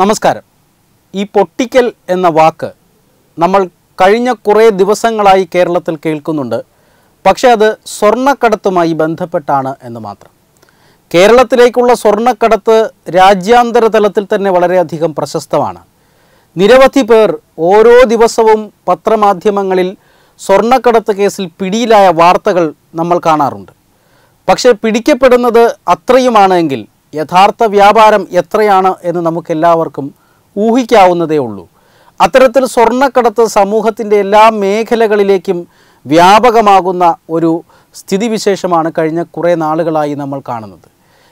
നമസ്കാരം. ഈ പൊട്ടിക്കൽ എന്ന വാക്ക് നമ്മൾ കഴിഞ്ഞ കുറേ ദിവസങ്ങളായി കേരളത്തിൽ കേൾക്കുന്നുണ്ട്. പക്ഷേ അത് സ്വർണക്കടത്തുമായി ബന്ധപ്പെട്ടാണ് എന്ന് മാത്രം. കേരളത്തിലേക്കുള്ള സ്വർണക്കടത്ത് രാജ്യാന്തര തലത്തിൽ തന്നെ വളരെയധികം പ്രശസ്തമാണ്. നിരവധി പേർ ഓരോ ദിവസവും പത്രമാധ്യമങ്ങളിൽ സ്വർണക്കടത്ത് കേസിൽ പിടിയിലായ വാർത്തകൾ നമ്മൾ കാണാറുണ്ട്. പക്ഷേ പിടിക്കപ്പെടുന്നത് അത്രയുമാണ് എങ്കിൽ യഥാർത്ഥ വ്യാപാരം എത്രയാണ് എന്ന് നമുക്കെല്ലാവർക്കും ഊഹിക്കാവുന്നതേ ഉള്ളൂ. അത്തരത്തിൽ സ്വർണക്കടത്ത് സമൂഹത്തിന്റെ എല്ലാ മേഖലകളിലേക്കും വ്യാപകമാകുന്ന ഒരു സ്ഥിതിവിശേഷമാണ് കഴിഞ്ഞ കുറേ നാളുകളായി നമ്മൾ കാണുന്നത്.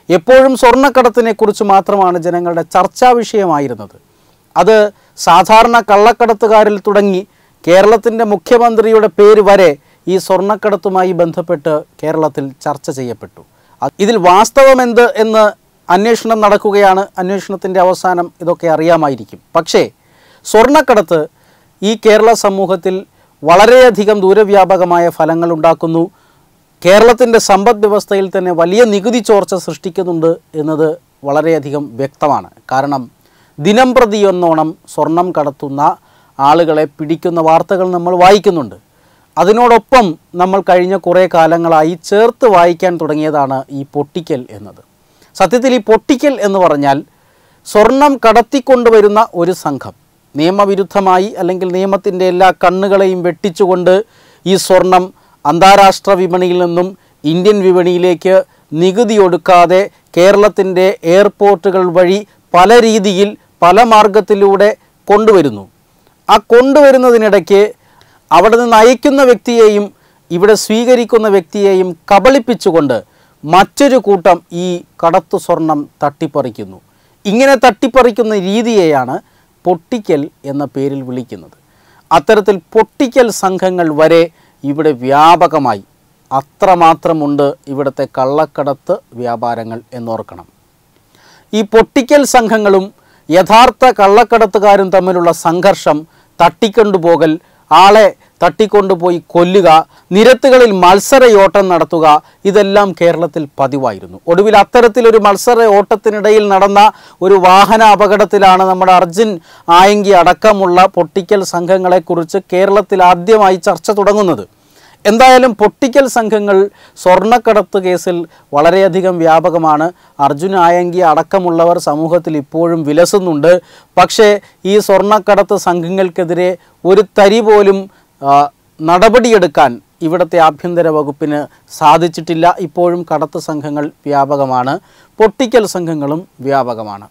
എപ്പോഴും സ്വർണക്കടത്തിനെക്കുറിച്ച് മാത്രമാണ് ജനങ്ങളുടെ ചർച്ചാ വിഷയമായിരുന്നത്. അത് സാധാരണ കള്ളക്കടത്തുകാരിൽ തുടങ്ങി കേരളത്തിന്റെ മുഖ്യമന്ത്രിയുടെ പേര് വരെ ഈ സ്വർണക്കടത്തുമായി ബന്ധപ്പെട്ട് കേരളത്തിൽ ചർച്ച ചെയ്യപ്പെട്ടു. ഇതിൽ വാസ്തവമെന്ത് എന്ന് അന്വേഷണം നടക്കുകയാണ്. അന്വേഷണത്തിന്റെ അവസാനം ഇതൊക്കെ അറിയാമായിരിക്കും. പക്ഷേ സ്വർണക്കടത്ത് ഈ കേരള സമൂഹത്തിൽ വളരെയധികം ദൂരവ്യാപകമായ ഫലങ്ങൾ ഉണ്ടാക്കുന്നു. കേരളത്തിന്റെ സമ്പദ് വ്യവസ്ഥയിൽ തന്നെ വലിയ നികുതി ചോർച്ച സൃഷ്ടിക്കുന്നുണ്ട് എന്നത് വളരെയധികം വ്യക്തമാണ്. കാരണം ദിനം പ്രതി എന്നോണം സ്വർണം കടത്തുന്ന ആളുകളെ പിടിക്കുന്ന വാർത്തകൾ നമ്മൾ വായിക്കുന്നുണ്ട്. അതിനോടൊപ്പം നമ്മൾ കഴിഞ്ഞ കുറേ കാലങ്ങളായി ചേർത്ത് വായിക്കാൻ തുടങ്ങിയതാണ് ഈ പൊട്ടിക്കൽ എന്നത്. സത്യത്തിൽ ഈ പൊട്ടിക്കൽ എന്ന് പറഞ്ഞാൽ സ്വർണം കടത്തിക്കൊണ്ടുവരുന്ന ഒരു സംഘം. നിയമവിരുദ്ധമായി അല്ലെങ്കിൽ നിയമത്തിന്റെ എല്ലാ കണ്ണുകളെയും വെട്ടിച്ചുകൊണ്ട് ഈ സ്വർണം അന്താരാഷ്ട്ര വിപണിയിൽ നിന്നും ഇന്ത്യൻ വിപണിയിലേക്ക് നികുതി ഒടുക്കാതെ കേരളത്തിന്റെ എയർപോർട്ടുകൾ വഴി പല രീതിയിൽ പല മാർഗത്തിലൂടെ കൊണ്ടുവരുന്നു. ആ കൊണ്ടുവരുന്നതിനിടയ്ക്ക് അവിടെ നിന്ന് അയക്കുന്ന വ്യക്തിയെയും ഇവിടെ സ്വീകരിക്കുന്ന വ്യക്തിയെയും കബളിപ്പിച്ചുകൊണ്ട് മറ്റൊരു കൂട്ടം ഈ കടത്തു സ്വർണം തട്ടിപ്പറിക്കുന്നു. ഇങ്ങനെ തട്ടിപ്പറിക്കുന്ന രീതിയെയാണ് പൊട്ടിക്കൽ എന്ന പേരിൽ വിളിക്കുന്നത്. അത്തരത്തിൽ പൊട്ടിക്കൽ സംഘങ്ങൾ വരെ ഇവിടെ വ്യാപകമായി. അത്രമാത്രമുണ്ട് ഇവിടുത്തെ കള്ളക്കടത്ത് വ്യാപാരങ്ങൾ എന്നോർക്കണം. ഈ പൊട്ടിക്കൽ സംഘങ്ങളും യഥാർത്ഥ കള്ളക്കടത്തുകാരും തമ്മിലുള്ള സംഘർഷം തട്ടിക്കൊണ്ടുപോകൽ ആളെ തട്ടിക്കൊണ്ടുപോയി കൊല്ലുക നിരത്തുകളിൽ മത്സരയോട്ടം നടത്തുക ഇതെല്ലാം കേരളത്തിൽ പതിവായിരുന്നു. ഒടുവിൽ അത്തരത്തിലൊരു മത്സര ഓട്ടത്തിനിടയിൽ നടന്ന ഒരു വാഹന അപകടത്തിലാണ് നമ്മുടെ അർജുൻ ആയങ്കി അടക്കമുള്ള പൊട്ടിക്കൽ സംഘങ്ങളെക്കുറിച്ച് കേരളത്തിൽ ആദ്യമായി ചർച്ച തുടങ്ങുന്നത്. എന്തായാലും പൊട്ടിക്കൽ സംഘങ്ങൾ സ്വർണക്കടത്ത് കേസിൽ വളരെയധികം വ്യാപകമാണ്. അർജുൻ ആയങ്കി അടക്കമുള്ളവർ സമൂഹത്തിൽ ഇപ്പോഴും വിലസുന്നുണ്ട്. പക്ഷേ ഈ സ്വർണക്കടത്ത് സംഘങ്ങൾക്കെതിരെ ഒരു തരി പോലും നടപടിയെടുക്കാൻ ഇവിടുത്തെ ആഭ്യന്തര വകുപ്പിന് സാധിച്ചിട്ടില്ല. ഇപ്പോഴും കടത്ത് സംഘങ്ങൾ വ്യാപകമാണ്. പൊട്ടിക്കൽ സംഘങ്ങളും വ്യാപകമാണ്.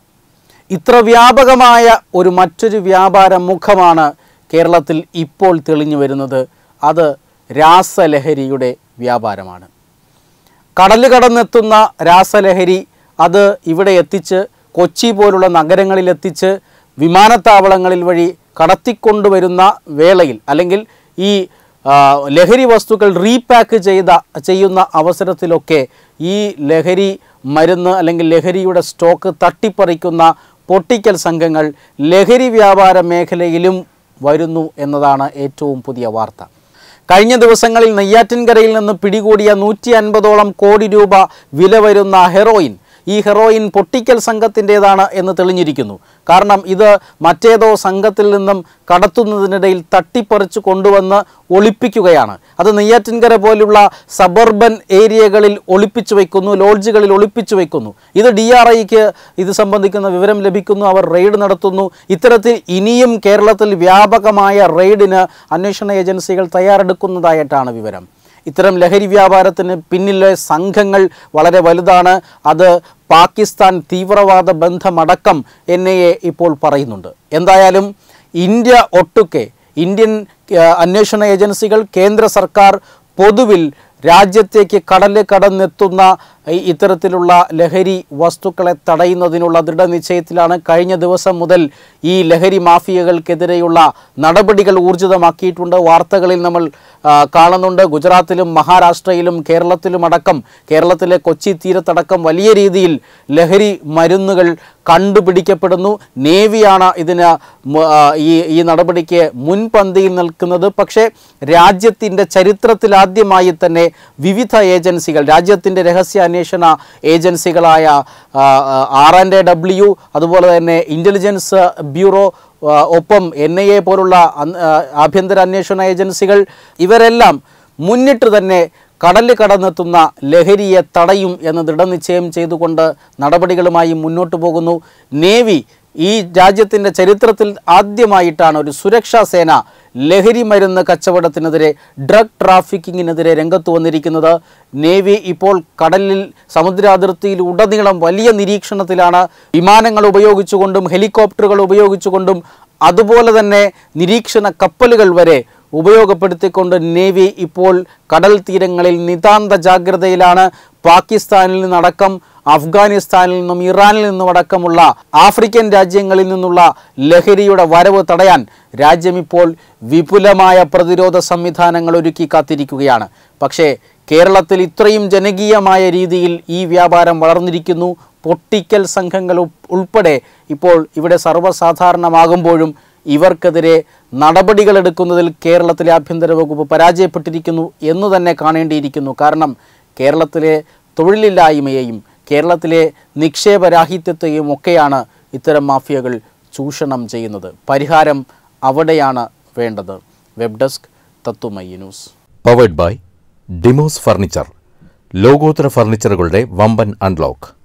ഇത്ര വ്യാപകമായ ഒരു മറ്റൊരു വ്യാപാര മുഖമാണ് കേരളത്തിൽ ഇപ്പോൾ തെളിഞ്ഞു വരുന്നത്. അത് രാസലഹരിയുടെ വ്യാപാരമാണ്. കടൽ കടന്നെത്തുന്ന രാസലഹരി അത് ഇവിടെ എത്തിച്ച് കൊച്ചി പോലുള്ള നഗരങ്ങളിലെത്തിച്ച് വിമാനത്താവളങ്ങളിൽ വഴി കടത്തിക്കൊണ്ടുവരുന്ന വേളയിൽ അല്ലെങ്കിൽ ഈ ലഹരി വസ്തുക്കൾ റീപാക്ക് ചെയ്ത ചെയ്യുന്ന അവസരത്തിലൊക്കെ ഈ ലഹരി മരുന്ന് അല്ലെങ്കിൽ ലഹരിയുടെ സ്റ്റോക്ക് തട്ടിപ്പറിക്കുന്ന പൊട്ടിക്കൽ സംഘങ്ങൾ ലഹരി വ്യാപാര മേഖലയിലും വരുന്നു എന്നതാണ് ഏറ്റവും പുതിയ വാർത്ത. കഴിഞ്ഞ ദിവസങ്ങളിൽ നെയ്യാറ്റിൻകരയിൽ നിന്ന് പിടികൂടിയ നൂറ്റി അൻപതോളം കോടി രൂപ വില വരുന്ന ഹെറോയിൻ ഈ ഹെറോയിൻ പൊട്ടിക്കൽ സംഘത്തിന്റേതാണ് എന്ന് തെളിഞ്ഞിരിക്കുന്നു. കാരണം ഇത് മറ്റേതോ സംഘത്തിൽ നിന്നും കടത്തുന്നതിനിടയിൽ തട്ടിപ്പറിച്ച് കൊണ്ടുവന്ന് ഒളിപ്പിക്കുകയാണ്. അത് നെയ്യാറ്റിൻകര പോലുള്ള സബർബൻ ഏരിയകളിൽ ഒളിപ്പിച്ചു വയ്ക്കുന്നു ലോഡ്ജുകളിൽ ഒളിപ്പിച്ചു വയ്ക്കുന്നു ഇത് ഡി ആർ ഐക്ക് ഇത് സംബന്ധിക്കുന്ന വിവരം ലഭിക്കുന്നു അവർ റെയ്ഡ് നടത്തുന്നു. ഇത്തരത്തിൽ ഇനിയും കേരളത്തിൽ വ്യാപകമായ റെയ്ഡിന് അന്വേഷണ ഏജൻസികൾ തയ്യാറെടുക്കുന്നതായിട്ടാണ് വിവരം. ഇത്തരം ലഹരി വ്യാപാരത്തിന് പിന്നിലെ സംഘങ്ങൾ വളരെ വലുതാണ്. അത് പാകിസ്ഥാൻ തീവ്രവാദ ബന്ധമടക്കം എൻ ഇപ്പോൾ പറയുന്നുണ്ട്. എന്തായാലും ഇന്ത്യ ഒട്ടുക്കെ ഇന്ത്യൻ അന്വേഷണ ഏജൻസികൾ കേന്ദ്ര സർക്കാർ പൊതുവിൽ രാജ്യത്തേക്ക് കടൽ കടന്നെത്തുന്ന ഇത്തരത്തിലുള്ള ലഹരി വസ്തുക്കളെ തടയുന്നതിനുള്ള ദൃഢനിശ്ചയത്തിലാണ് കഴിഞ്ഞ ദിവസം മുതൽ ഈ ലഹരി മാഫിയകൾക്കെതിരെയുള്ള നടപടികൾ ഊർജിതമാക്കിയിട്ടുണ്ട്. വാർത്തകളിൽ നമ്മൾ കാണുന്നുണ്ട്. ഗുജറാത്തിലും മഹാരാഷ്ട്രയിലും കേരളത്തിലും അടക്കം കേരളത്തിലെ കൊച്ചി തീരത്തടക്കം വലിയ രീതിയിൽ ലഹരി മരുന്നുകൾ കണ്ടുപിടിക്കപ്പെടുന്നു. നേവിയാണ് ഇതിന് ഈ ഈ നടപടിക്ക് മുൻപന്തിയിൽ നിൽക്കുന്നത്. പക്ഷേ രാജ്യത്തിന്റെ ചരിത്രത്തിലാദ്യമായി തന്നെ വിവിധ ഏജൻസികൾ രാജ്യത്തിന്റെ രഹസ്യാന്വേഷണ അന്വേഷണ ഏജൻസികളായ ആർ ആൻഡ് എ ഡബ്ല്യു അതുപോലെ തന്നെ ഇന്റലിജൻസ് ബ്യൂറോ ഒപ്പം എൻ ഐ എ പോലുള്ള ആഭ്യന്തര അന്വേഷണ ഏജൻസികൾ ഇവരെല്ലാം മുന്നിട്ട് തന്നെ കടലിൽ കടന്നെത്തുന്ന ലഹരിയെ തടയും എന്ന് ദൃഢനിശ്ചയം ചെയ്തുകൊണ്ട് നടപടികളുമായി മുന്നോട്ട് പോകുന്നു. നേവി ഈ രാജ്യത്തിന്റെ ചരിത്രത്തിൽ ആദ്യമായിട്ടാണ് ഒരു സുരക്ഷാ സേന ലഹരി മരുന്ന് കച്ചവടത്തിനെതിരെ ഡ്രഗ് ട്രാഫിക്കിങ്ങിനെതിരെ രംഗത്ത് വന്നിരിക്കുന്നത്. നേവി ഇപ്പോൾ കടലിൽ സമുദ്രാതിർത്തിയിൽ ഉടനീളം വലിയ നിരീക്ഷണത്തിലാണ്. വിമാനങ്ങൾ ഉപയോഗിച്ചുകൊണ്ടും ഹെലികോപ്റ്ററുകൾ ഉപയോഗിച്ചുകൊണ്ടും അതുപോലെ തന്നെ നിരീക്ഷണ കപ്പലുകൾ വരെ ഉപയോഗപ്പെടുത്തിക്കൊണ്ട് നേവി ഇപ്പോൾ കടൽ തീരങ്ങളിൽ നിതാന്ത ജാഗ്രതയിലാണ് പാകിസ്ഥാനിൽ നിന്നടക്കം അഫ്ഗാനിസ്ഥാനിൽ നിന്നും ഇറാനിൽ നിന്നും അടക്കമുള്ള ആഫ്രിക്കൻ രാജ്യങ്ങളിൽ നിന്നുള്ള ലഹരിയുടെ വരവ് തടയാൻ രാജ്യം ഇപ്പോൾ വിപുലമായ പ്രതിരോധ സംവിധാനങ്ങൾ ഒരുക്കി കാത്തിരിക്കുകയാണ്. പക്ഷേ കേരളത്തിൽ ഇത്രയും ജനകീയമായ രീതിയിൽ ഈ വ്യാപാരം വളർന്നിരിക്കുന്നു. പൊട്ടിക്കൽ സംഘങ്ങൾ ഉൾപ്പെടെ ഇപ്പോൾ ഇവിടെ സർവസാധാരണമാകുമ്പോഴും ഇവർക്കെതിരെ നടപടികളെടുക്കുന്നതിൽ കേരളത്തിലെ ആഭ്യന്തര വകുപ്പ് പരാജയപ്പെട്ടിരിക്കുന്നു എന്ന് തന്നെ കാണേണ്ടിയിരിക്കുന്നു. കാരണം കേരളത്തിലെ തൊഴിലില്ലായ്മയെയും കേരളത്തിലെ നിക്ഷേപരാഹിത്യത്തെയും ഒക്കെയാണ് ഇത്തരം മാഫിയകൾ ചൂഷണം ചെയ്യുന്നത്. പരിഹാരം അവിടെയാണ് വേണ്ടത്. വെബ് ഡെസ്ക് തത്തുമയി news. Powered by Demos furniture ലോകോത്തര ഫർണിച്ചറുകളുടെ വമ്പൻ അൺലോക്ക്